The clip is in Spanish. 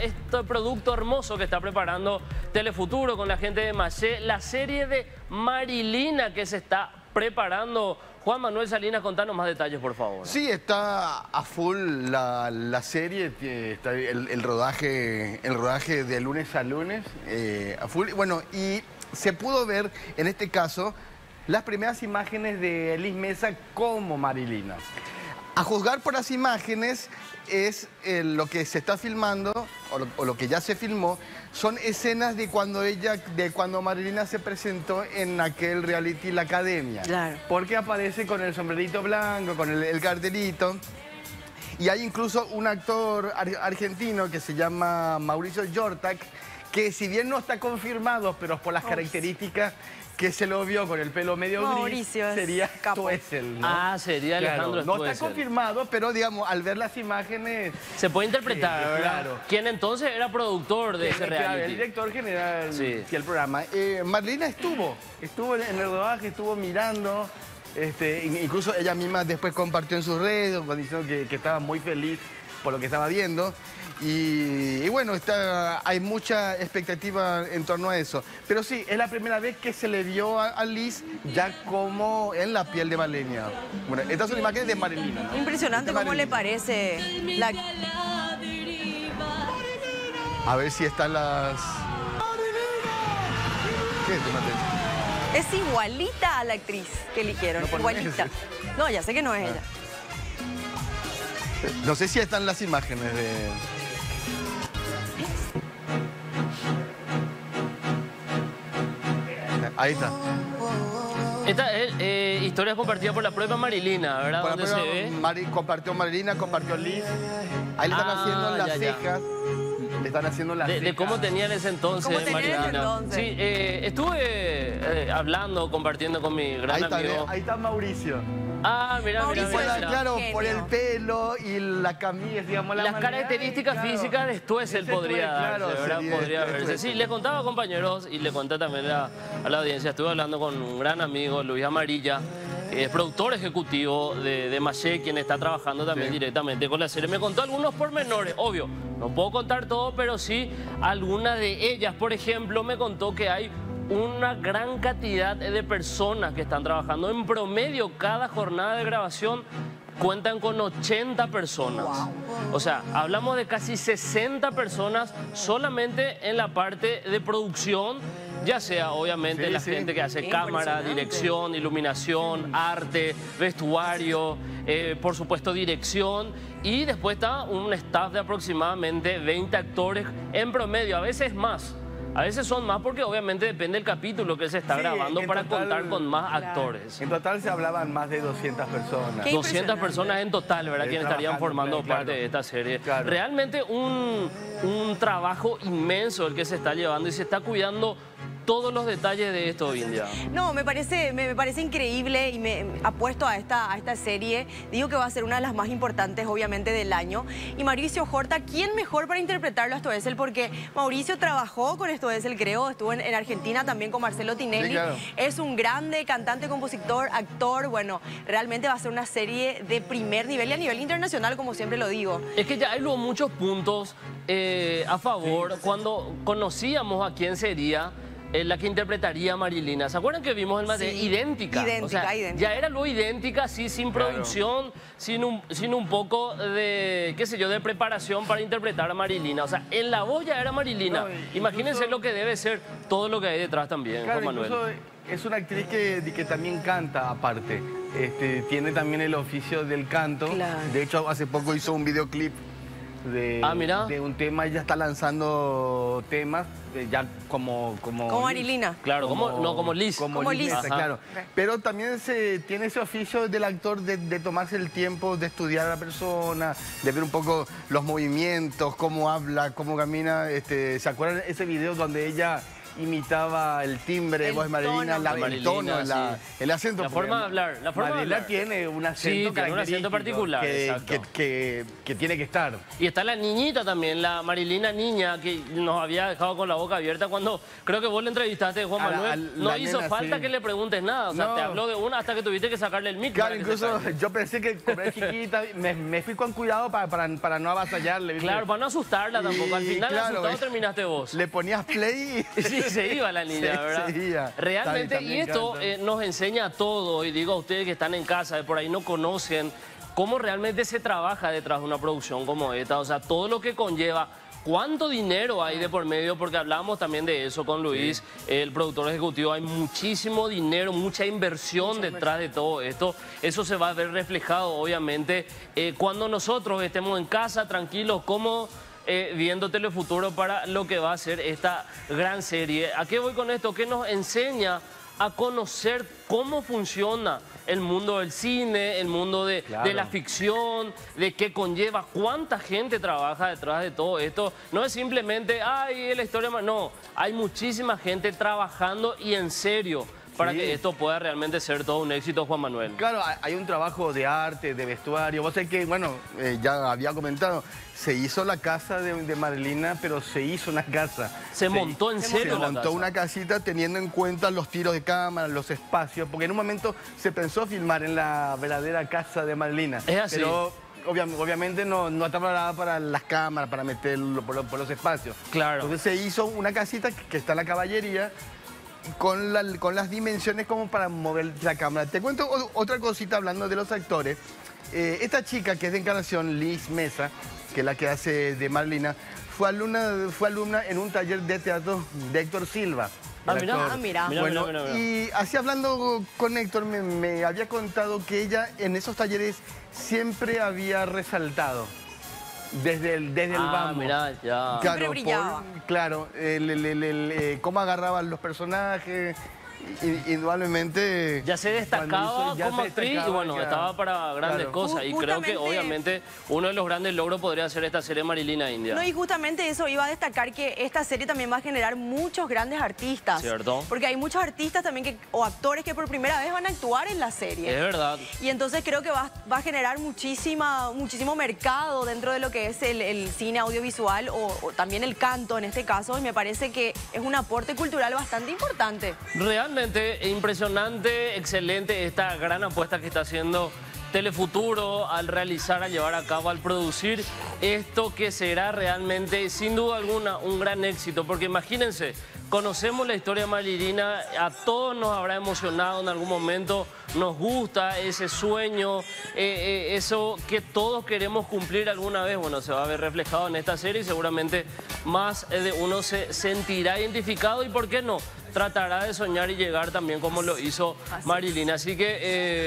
este producto hermoso que está preparando Telefuturo con la gente de Maché, la serie de Marilina que se está preparando. Juan Manuel Salinas, contanos más detalles, por favor. Sí, está a full la, serie, está el, rodaje, el rodaje de lunes a lunes, eh, a full. Bueno, y se pudo ver en este caso las primeras imágenes de Liz Mesa como Marilina. A juzgar por las imágenes es eh, lo que se está filmando, o lo, que ya se filmó, son escenas de cuando ella, de cuando Marilina se presentó en aquel reality La Academia. Claro. Porque aparece con el sombrerito blanco, con el, cartelito. Y hay incluso un actor argentino que se llama Mauricio Yortak, que si bien no está confirmado, pero por las características que se lo vio con el pelo medio Mauricio gris, sería Stoessel, ¿no? Ah, sería Alejandro No está confirmado, pero digamos, al ver las imágenes... Se puede interpretar, Claro. ¿Quién entonces era productor de ese reality? el director general del programa. Eh, Marlena estuvo, estuvo en el rodaje, estuvo mirando... Este, incluso ella misma después compartió en sus redes, diciendo que, que estaba muy feliz por lo que estaba viendo. Y, bueno, está, hay mucha expectativa en torno a eso. Pero sí, es la primera vez que se le vio a, Liz ya como en la piel de Malenia. Bueno, estas son imágenes de Marilina. Impresionante cómo le parece la... A ver si están las... ¿Qué es, Es igualita a la actriz que eligieron, igualita. No, ya sé que no es ella. No sé si están las imágenes de... Ahí está. Esta es eh, historia compartida por la propia Marilina, ¿verdad? ¿Dónde se ve? compartió Marilina, compartió Liz. Ahí le están ah, haciendo las cejas. Le están haciendo las de, de cómo tenía en ese entonces Marilina. Sí, eh, estuve eh, hablando, compartiendo con mi gran ahí amigo. ahí está Mauricio. Ah, mira, mira, Claro, por el pelo y la camisa, digamos, la Las características físicas de Stuessel podría darse, claro, Podría verse. Sí, le contaba compañeros y le conté también a, la audiencia. Estuve hablando con un gran amigo, Luis Amarilla, es productor ejecutivo de, de Maché, quien está trabajando también directamente con la serie. Me contó algunos pormenores, obvio, no puedo contar todo, pero sí algunas de ellas. Por ejemplo, me contó que hay una gran cantidad de personas que están trabajando. En promedio, cada jornada de grabación cuentan con 80 personas. O sea, hablamos de casi 60 personas solamente en la parte de producción, ya sea obviamente la gente que hace cámara, dirección, iluminación, arte, vestuario, eh, por supuesto dirección y después está un staff de aproximadamente 20 actores en promedio, a veces más. A veces son más porque obviamente depende del capítulo que se está grabando para contar con más actores. En total se hablaban más de 200 personas. 200 personas en total, ¿verdad? Quienes estarían formando parte de esta serie. Realmente un, un trabajo inmenso el que se está llevando y se está cuidando todos los detalles de esto hoy en día. No, me parece, me, parece increíble y me apuesto a esta, a esta serie. Digo que va a ser una de las más importantes, obviamente, del año. Y Mauricio Horta, ¿quién mejor para interpretarlo a Stoessel? Porque Mauricio trabajó con Stoessel, creo, estuvo en, Argentina también con Marcelo Tinelli. Es un grande cantante, compositor, actor. Bueno, realmente va a ser una serie de primer nivel y a nivel internacional, como siempre lo digo. Es que ya hay muchos puntos eh, a favor. Cuando conocíamos a quién sería la que interpretaría a Marilina. ¿Se acuerdan que vimos el más idéntica? Idéntica, idéntica. Ya era lo idéntica, sí, sin producción, sin, un, sin un poco de, qué sé yo, de preparación para interpretar a Marilina. O sea, en la voz ya era Marilina. Imagínense lo que debe ser todo lo que hay detrás también, Juan Manuel. Es una actriz que, que también canta aparte. Este, tiene también el oficio del canto. De hecho, hace poco hizo un videoclip de, ah, de un tema. Ella está lanzando temas eh, ya como... Como, como Marilina. Claro, como, no, como Liz. Como, Liz, claro. Pero también se, tiene ese oficio del actor de, tomarse el tiempo de estudiar a la persona, de ver un poco los movimientos, cómo habla, cómo camina. Este, ¿Se acuerdan ese video donde ella imitaba el timbre de voz de Marilina, la, el tono, el acento. La forma de hablar. La forma Marilina tiene un acento, sí, un acento particular. Que, que, tiene que estar. Y está la niñita también, la Marilina niña, que nos había dejado con la boca abierta cuando creo que vos le entrevistaste, Juan Manuel. no hizo falta que le preguntes nada. O sea, te habló de una hasta que tuviste que sacarle el mic. Claro, incluso yo pensé que como era chiquita, me, fui con cuidado para, para, no avasallarle. Claro, para no asustarla tampoco. Al final asustado terminaste vos. Le ponías play y... sí, se iba la niña, ¿verdad? Realmente, y esto eh, nos enseña a todo, y digo a ustedes que están en casa, de por ahí no conocen cómo realmente se trabaja detrás de una producción como esta, o sea, todo lo que conlleva ¿Cuánto dinero hay de por medio? Porque hablamos también de eso con Luis, el productor ejecutivo. Hay muchísimo dinero, mucha inversión detrás de todo esto. Eso se va a ver reflejado, obviamente, eh, cuando nosotros estemos en casa, tranquilos, como eh, viendo Telefuturo para lo que va a ser esta gran serie. ¿A qué voy con esto? ¿Qué nos enseña a conocer cómo funciona el mundo del cine, el mundo de, la ficción, de qué conlleva, cuánta gente trabaja detrás de todo esto. No es simplemente, ay, la historia más... No, hay muchísima gente trabajando y en serio para que esto pueda realmente ser todo un éxito, Juan Manuel. Claro, hay un trabajo de arte, de vestuario. Vos sabés que, bueno, eh, ya había comentado, se hizo la casa de, de, Marilina, pero se hizo una casa. Se, montó en serio Se montó una casita teniendo en cuenta los tiros de cámara, los espacios, porque en un momento se pensó filmar en la verdadera casa de Marilina. Es así. Pero obviamente no, no está preparada para las cámaras, para meterlo por, los espacios. Claro. Entonces se hizo una casita que está en la caballería, con, con las dimensiones como para mover la cámara. Te cuento otra cosita hablando de los actores. Eh, esta chica que es de encarnación, Liz Mesa, que es la que hace de Marlina, fue alumna, fue alumna en un taller de teatro de Héctor Silva. Ah, ah mira. Bueno, y así hablando con Héctor, me, me había contado que ella en esos talleres siempre había resaltado desde el, desde el ah, Mirá, ya. Claro, brillaba. claro, el, eh, cómo agarraban los personajes, indudablemente... Ya se destacaba como actriz y bueno, estaba para grandes cosas. Y creo que obviamente uno de los grandes logros podría ser esta serie Marilina India. No, y justamente eso iba a destacar que esta serie también va a generar muchos grandes artistas. ¿Cierto? Porque hay muchos artistas también que, o actores que por primera vez van a actuar en la serie. Es verdad. Y entonces creo que va, a generar muchísima, muchísimo mercado dentro de lo que es el, cine audiovisual o, también el canto en este caso. Y me parece que es un aporte cultural bastante importante. Realmente Impresionante, excelente esta gran apuesta que está haciendo Telefuturo al realizar, al llevar a cabo, al producir esto que será realmente, sin duda alguna, un gran éxito. Porque imagínense, conocemos la historia Marilina, a todos nos habrá emocionado en algún momento, nos gusta ese sueño, eh, eh, eso que todos queremos cumplir alguna vez, bueno, se va a ver reflejado en esta serie y seguramente más de uno se sentirá identificado y, ¿por qué no?, tratará de soñar y llegar también como lo hizo Marilina. Así que... Eh,